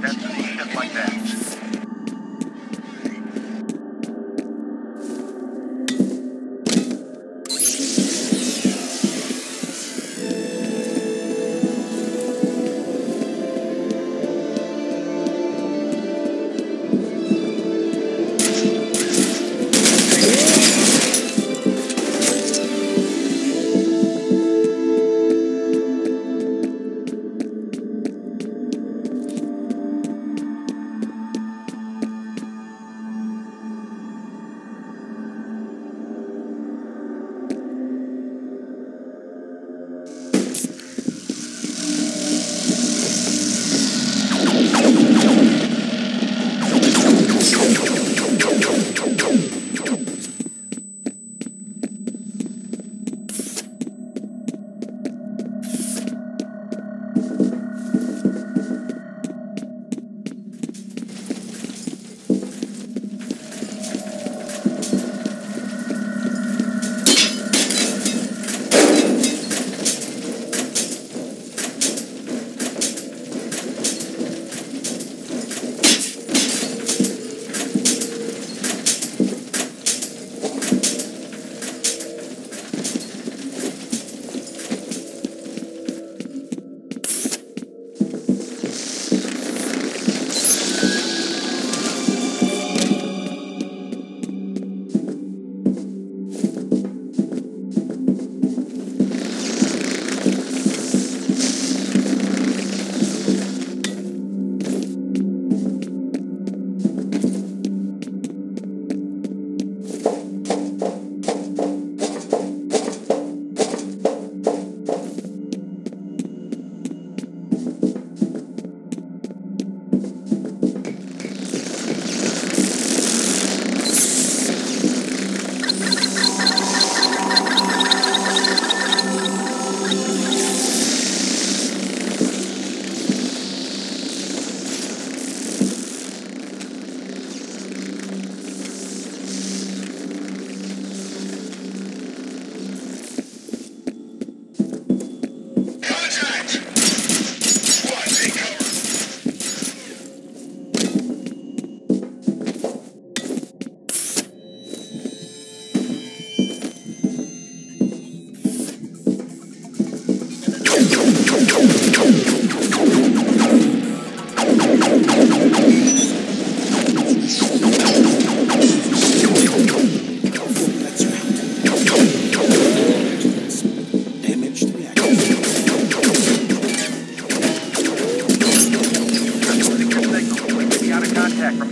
That's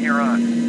here on.